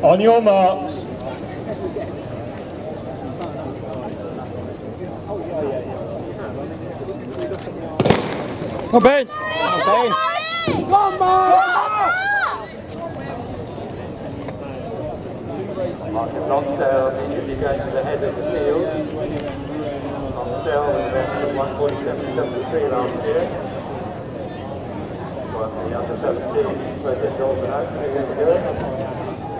On your marks. Not bad. Come on, Martin Lonsdale immediately going to the head of the field. Lonsdale with a 147.73 last year. Was the under 17 first in goals and out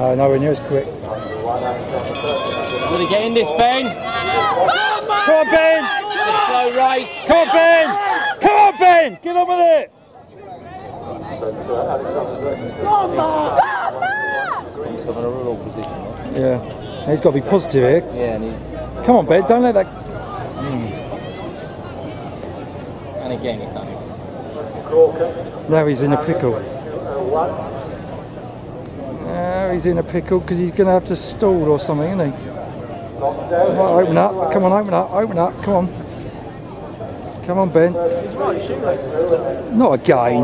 Uh, nowhere near as quick. Will he get in this, Ben? Come on, Ben! It's a slow race. Come on, Ben! Come on, Ben! Get on with it! Come He's having a real position. Yeah. He's got to be positive here. Yeah, and, he's, Come on, Ben. Don't let that. and again he's done it. Now he's in a pickle. Now he's in a pickle because he's going to have to stall or something, isn't he? Right, open up. Come on, open up. Open up. Come on. Come on, Ben. Not again.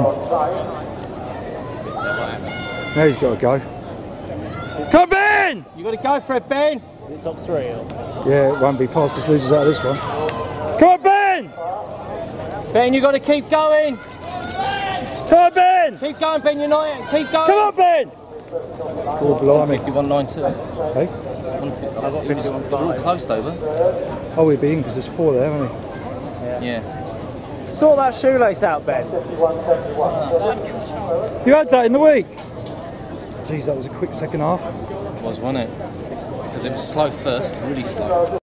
Now he's got to go. Come on, Ben! You got to go for it, Ben. Top three. Yeah, it won't be fastest losers out of this one. Come on, Ben! Ben, you got to keep going. Come on, Ben! Keep going, Ben You're United. Keep going. Come on, Ben! Oh, blimey. 51.92. Hey? 151.5. They're all close though, but Oh, we're being because there's four there, haven't we? yeah. Sort that shoelace out, Ben. You had that in the week? Jeez, that was a quick second half. It was, wasn't it? Because it was slow first, really slow.